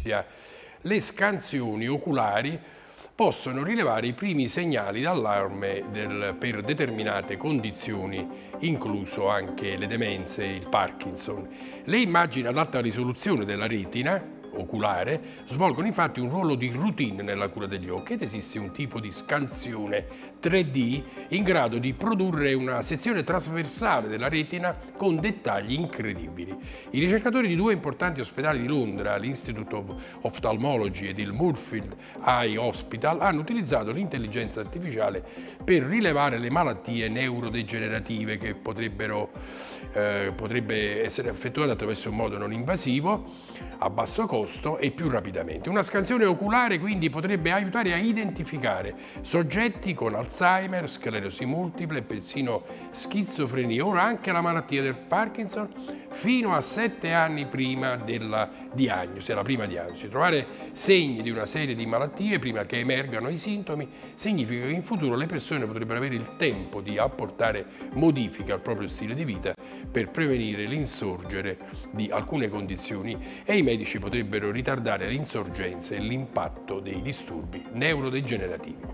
notizia. Le scansioni oculari possono rilevare i primi segnali d'allarme per determinate condizioni, incluso anche le demenze e il Parkinson. Le immagini ad alta risoluzione della retina oculare svolgono infatti un ruolo di routine nella cura degli occhi ed esiste un tipo di scansione 3D in grado di produrre una sezione trasversale della retina con dettagli incredibili. I ricercatori di due importanti ospedali di Londra, l'Institute of Ophthalmology ed il Moorfield Eye Hospital, hanno utilizzato l'intelligenza artificiale per rilevare le malattie neurodegenerative che potrebbero eh, potrebbe essere effettuata attraverso un modo non invasivo, a basso costo e più rapidamente. Una scansione oculare quindi potrebbe aiutare a identificare soggetti con Alzheimer, sclerosi multiple persino schizofrenia, ora anche la malattia del Parkinson, fino a sette anni prima della diagnosi, la prima diagnosi. Trovare segni di una serie di malattie prima che emergano i sintomi significa che in futuro le persone potrebbero avere il tempo di apportare modifiche al proprio stile di vita per prevenire l'insorgere di alcune condizioni e i medici potrebbero ritardare l'insorgenza e l'impatto dei disturbi neurodegenerativi.